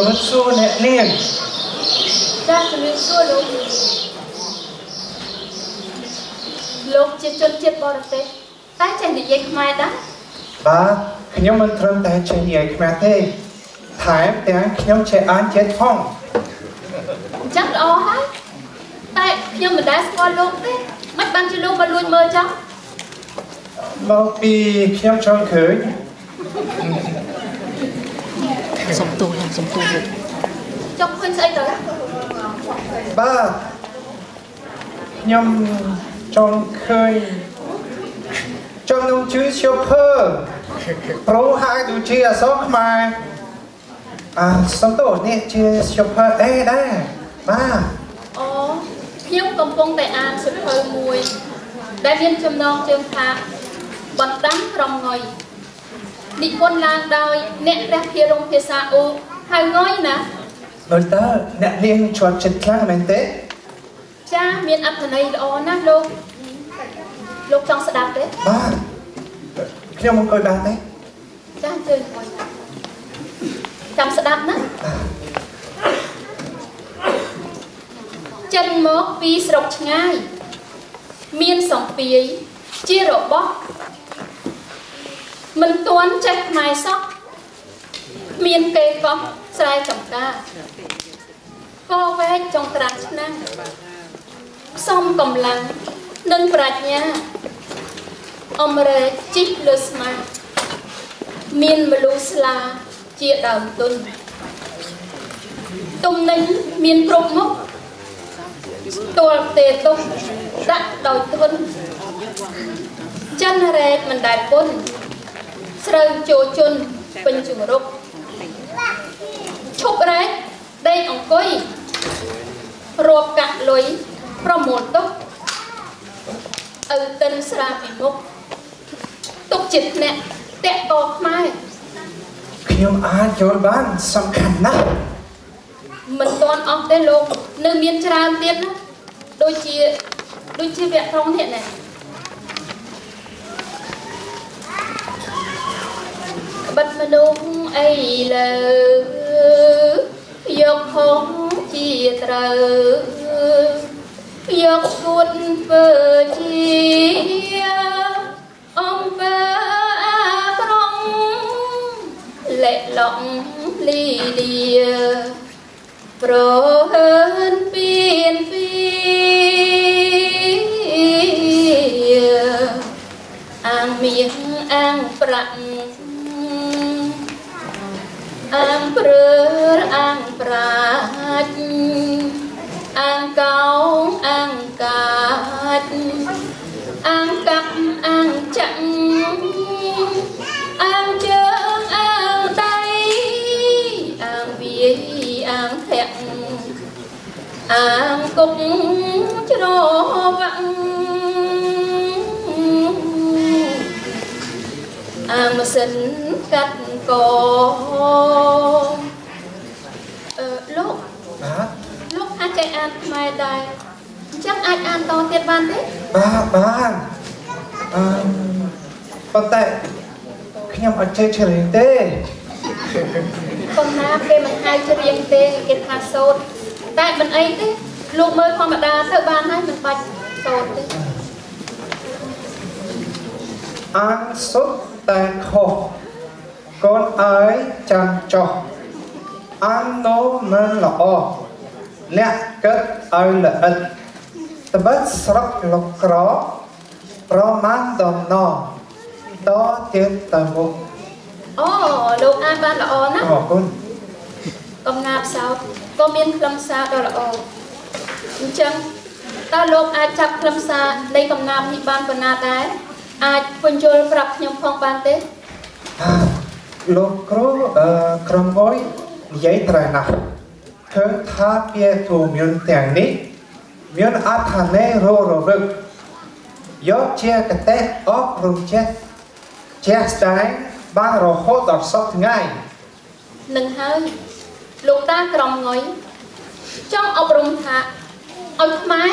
សុំទោសជំរាបសួរអ្នកនាងចាជំរាបសួរលោកលោកជាជនជាតិបរទេសតែចេះនិយាយខ្មែរដែរបាទខ្ញុំមិនត្រឹមតែចេះនិយាយខ្មែរទេថែមទាំងខ្ញុំចេះអានជាតិផងអញ្ចឹងល្អហើយតែខ្ញុំមិនដែលស្គាល់លោកទេមិនបានជាលោកមកលួចមើលចង់មកពីខ្ញុំចង់ឃើញ សុំទោសយ៉ាងសុំទោសលោកចង់ឃើញស្អីទៅបាទខ្ញុំចង់ឃើញចង់នឹងជួយជភើប្រូហើយដូចជាអសរខ្មែរអាសុំទោសនេះជាជភើអេដែរបាទអូខ្ញុំកំពុងតែអានសៀវភៅមួយ ដែលមានចំណងជើងថាបណ្ដាំក្រុមងុយ និពន្ធឡើងដោយអ្នកព្រះភិរមភាសាអូហៅងុយណាមើលតើអ្នកនាងជាប់ចិត្តខ្លាំងមែនទេចាមានអត្ថន័យល្អណាស់លោកលោកចង់ស្ដាប់ទេបាទខ្ញុំមកអង្គុយបានទេចាជើញមួយចាំស្ដាប់ណាចិនមកពីស្រុកឆ្ងាយ មានសំពាយជារបស់ មិនទាន់ចេះខ្មែរសោះមានគេកោះស្រែចំការក៏វែកចុងត្រាស់ឆ្នាំងផ្សំកម្លាំងនិងប្រាជ្ញាអមរែកជីកលើស្មាមានមនុស្សស្លាជាដើមទុនទំនិញមានគ្រប់មុខស្ទាល់ទេទុកដាក់ដោយទុនចិនរ៉េតមិនដែលពុន ស្រូវចូលជន់ពេញជង្រុកឈប់រ៉េតដេកអង្គុយរាប់កាក់លុយប្រមូលទុកឪតិនស្រាពីមុខទុកចិត្តអ្នកតាក់តខ្មែរខ្ញុំអាចយល់បានសំខាន់ណាស់មិនទាន់អស់ទេលោក នៅមានច្រើនទៀតណាដូចជាដូចជាវគ្គក្រុងនេះណា បិតមនុស្សអីលើយកហងជាត្រូវយកគួតធ្វើជាអំពើអាក្រង់លែកឡងលីលាប្រហើនពៀនពៀ ព្រើលអាងប្រាជ្ញអាងកោងអាងកាចអាងកាប់អាងចាក់អាងជើងអាងដៃអាងវាយអាងធាក់អាងគុកជ្រវាក់អាងម៉ាស៊ីនកាត់កអឺលោក បាទ លោកថាចេះ អានខ្មែរដែរអញ្ចឹងអាចអានតទៀតបានទេបាទបាទអឺប៉ុន្តែខ្ញុំអត់ចេះច្រៀងទេកំណាគេមិនហៅច្រៀងទេគេថាសូត្រតែមិនអីទេលោកមើលធម្មតាទៅបានហើយមិនបាច់សូត្រទេអានសុទ្ធតែខុសកូនអើយចាំចោះអានណូមិនល្អ អ្នកគិតឲ្យល្អិតត្បិតស្រុកលកក្រប្រមាណដំណងតទៀតទៅមុខអូលោកអានបានល្អណាស់អរគុណកំណាប់សោតក៏មានខ្លឹមសារដ៏ល្អអញ្ចឹងតើលោកអាចចាប់ខ្លឹមសារនៃកំណាប់នេះបានប៉ុណ្ណាដែរអាចពន្យល់ប្រាប់ខ្ញុំផងបានទេអាលោកគ្រូអឺក្រុមមួយនិយាយត្រូវណាស់ ឃើញថាពាក្យទូមានទាំងនេះមានអត្ថន័យរស់រវើកយកជាកតេអប់រំចិត្តជាក់ស្ដែងបានរហូតដល់សពថ្ងៃនឹងហើយលោកតាក្រមងុយចង់អប់រំថាឲ្យខ្មែរ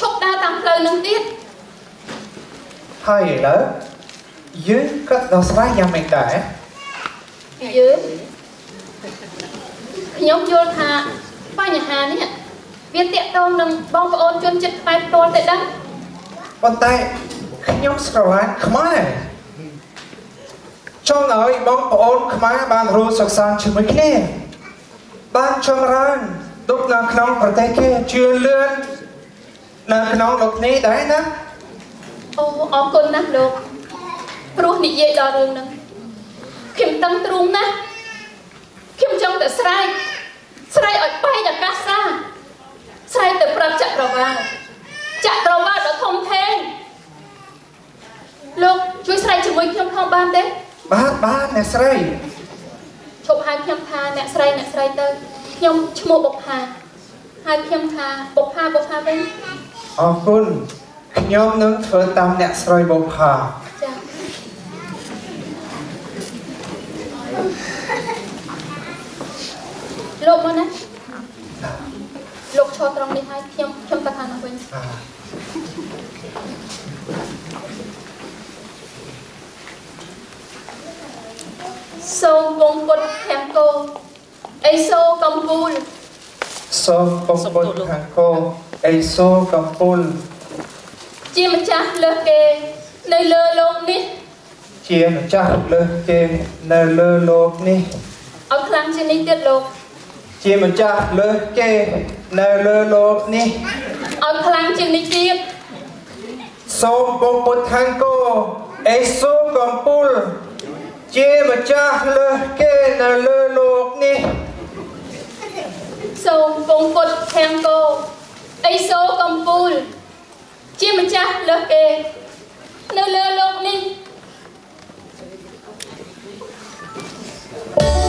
ឈប់ដើរតាមផ្លូវនឹងទៀតហើយឥឡូវយើងក៏ដោះស្រាយយ៉ាងម៉េចដែរយើង ខ្ញុំយល់ថាបញ្ហានេះវាតាក់ទងនឹងបងប្អូនជនជាតិខ្មែរផ្ទាល់តែដឹងប៉ុន្តែខ្ញុំស្រឡាញ់ខ្មែរចង់ឲ្យបងប្អូនខ្មែរបានរស់សុខសាន្តជាមួយគ្នាបានចម្រើនទុកនៅក្នុងប្រទេសគេជឿលឿននៅក្នុងលោកនេះដែរណាអូអរគុណណាស់លោកព្រោះនិយាយដល់រឿងហ្នឹងខ្ញុំតឹងទ្រូងណាស់ខ្ញុំចង់តែស្រែក ស្រែកឲ្យបែកអាកាសសាស្រែកទៅប្រាប់ចក្រវាលចក្រវាលដ៏ធំធេងលោកជួយស្រែកជាមួយខ្ញុំផងបានទេបាទបាទអ្នកស្រីឈប់ហៅខ្ញុំថាអ្នកស្រីអ្នកស្រីទៅខ្ញុំឈ្មោះបុប្ផាហៅខ្ញុំថាបុប្ផាបុប្ផាវិញអរគុណខ្ញុំនឹងធ្វើតាមអ្នកស្រីបុផា ចា៎ លោកមកណាលោកឈរត្រង់នេះហើយខ្ញុំខ្ញុំទៅខាងនោះវិញបាទសូមវងពុតខាងគោអេសូកំពូលសូមពំពុនខាងគោអេសូកំពុលជាម្ចាស់លើសគេនៅលើលោកនេះ ជាម្ចាស់លើសគេនៅលើលោកនេះឲ្យខ្លាំងជាងនេះទៀតលោក ជាម្ចាស់លើសគេនៅលើលោកនេះឲ្យខ្លាំងជាងនេះទៀតសូមពំពុនខាងគោអេសូកំពុលជាម្ចាស់លើសគេនៅលើលោកនេះសូមវងពុតខាងគោអេសូកំពូលជាម្ចាស់លើសគេនៅលើលោកនេះបង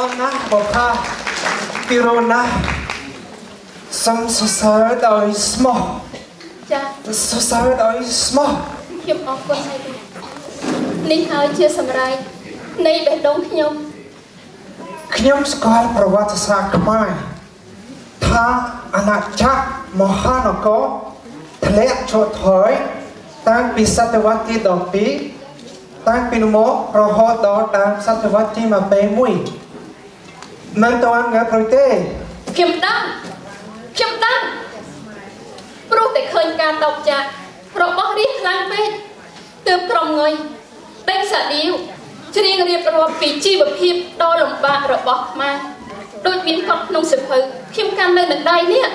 បុផាពីរ៉ូណាសំសរសើរដោយស្មោះចា៎សរសើរដោយស្មោះខ្ញុំអរគុណហើយលោកនេះហើយជាសម្រេចនៃបេះដូងខ្ញុំខ្ញុំស្គាល់ប្រវត្តិសាស្ត្រខ្មែរថាអាណាចក្រមហានគរធ្លាក់ឈរថយតាំងពីសតវត្សទី12តាំងពីនោះមករហូតដល់ដើមសតវត្សទី21មិ នតាន់ងាប់រួចទេខ្ញុំដឹងខ្ញុំដឹងព្រោះតែឃើញការតបចាក់របស់រាជខ្លាំងពេកទើបក្រុមងុយដេញសាឌីវច្រៀងរៀបរាប់ពីជីវភាពដ៏លំបាករបស់ខ្មែរដូចមានកត់ក្នុងសៀវភៅខ្ញុំកាន់នៅនឹងដៃនេះ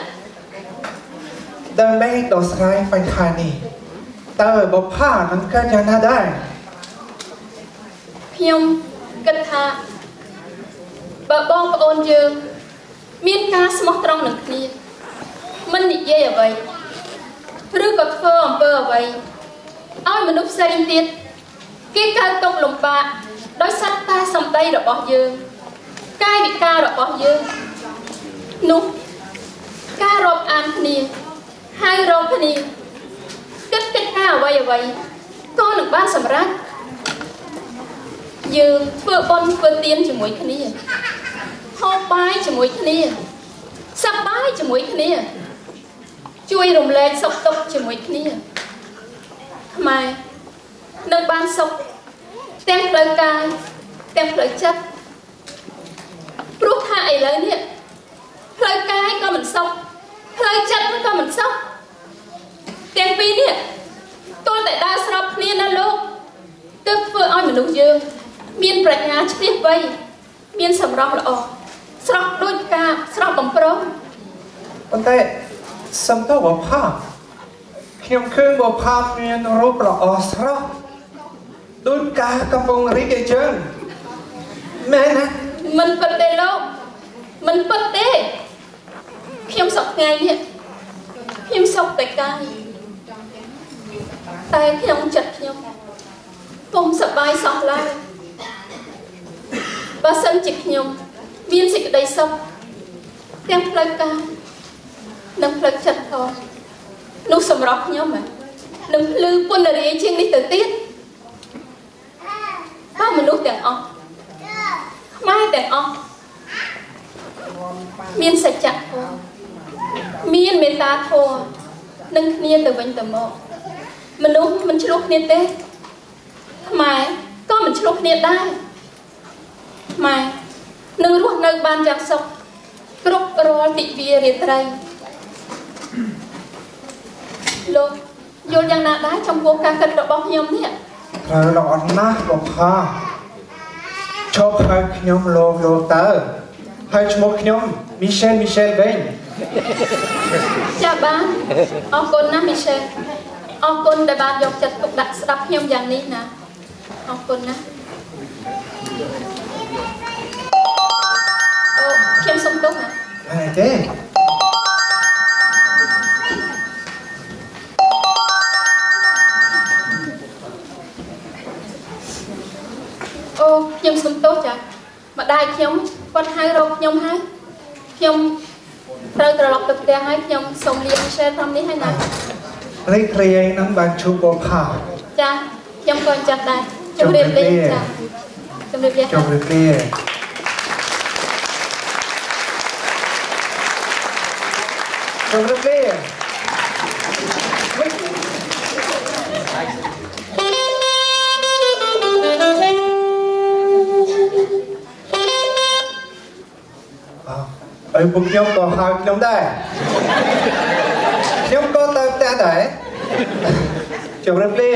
ដើម្បីដោះស្រាយបញ្ហានេះតើបុប្ផានឹងកើតយ៉ាងណាដែរខ្ញុំគិតថា បើបងប្អូនយើង មានការស្មោះត្រង់នឹងគ្នាមិននិយាយអ្វីឬក៏ធ្វើអំពើអ្វីឲ្យមនុស្សផ្សេងទៀតគេកើតទុកលំបាកដោយសារតែសម្ដីរបស់យើងកាយវិការរបស់យើងនោះការរាប់អានគ្នាហើយរកគ្នាគិតកិច្ចការអ្វីអ្វីក៏នឹងបានសម្រេច យើងធ្វើបន់ធ្វើទានជាមួយគ្នាហូបបាយជាមួយគ្នាសប្បាយជាមួយគ្នា ជួយរំលែកសុខទុក្ខជាមួយគ្នាខ្មែរនឹងបានសុខទាំងផ្លូវកាយទាំងផ្លូវចិត្តព្រោះថាឥឡូវនេះផ្លូវកាយក៏មិនសុខផ្លូវចិត្តក៏មិនសុខទាំងពីរនេះទល់តែដើរស្របគ្នាណាលោកទើបធ្វើឲ្យមនុស្សយើង មាន ប្រាជ្ញាឈ្លាសវៃមានសម្រស់ល្អស្រស់ដូចផ្កាស្រស់បំព្រងប៉ុន្តែសំទោសបុប្ផាខ្ញុំឃើញបុប្ផាមានរូបល្អស្រស់ដូចការកំពុងរីកអញ្ចឹងមែនណាមិនពិតទេលោកមិនពិតទេខ្ញុំសពថ្ងៃនេះខ្ញុំសុខតែកាយតែក្នុងចិត្តខ្ញុំពុំសប្បាយសោះឡើយ បើសិនជាខ្ញុំមានសេចក្តីសុខទាំងផ្លូវកាយនិងផ្លូវចិត្តផងនោះសម្រាប់ខ្ញុំហ៎នឹងភ្លឺពុនរាយជាងនេះទៅទៀតបើមនុស្សទាំងអស់ខ្មែរទាំងអស់មានសច្ចៈធម៌មានមេត្តាធម៌នឹងគ្នាទៅវិញទៅមកមនុស្សមិនឆ្លោះគ្នាទេខ្មែរក៏មិនឆ្លោះគ្នាដែរ ខ្មែរនឹងរស់នៅបានយ៉ាងសុខគ្រប់រាល់ទិវារាត្រីលោកយល់យ៉ាងណាដែរចំពោះការគិតរបស់ខ្ញុំនេះត្រូវល្អណាស់បុប្ផាឈប់ហៅខ្ញុំលោកលោកតើហើយឈ្មោះខ្ញុំ Michel Michel វិញចាបានអរគុណណាស់មីសែលអរគុណដែលបានយកចិត្តទុកដាក់ស្ដាប់ខ្ញុំយ៉ាងនេះណាអរគុណណាស់ អូខ្ញុំសុំទោសណាហើយទេអូខ្ញុំសុំទោសចាម្ដាយខ្ញុំគាត់ហៅរកខ្ញុំហើយខ្ញុំត្រូវត្រឡប់ទៅផ្ទះហើយខ្ញុំសូមលាមីសែលតាមនេះហើយណារីករាយនឹងបានជួបបុប្ផាចាខ្ញុំក៏អញ្ចឹងដែរជម្រាបលាចា ជម្រាបលាជចាម្រាបលាជម្រាបលាអើឪពុកខ្ញុំក៏ហៅខ្ញុំដែរខ្ញុំក៏ទៅផ្ទះដែរជម្រាបលា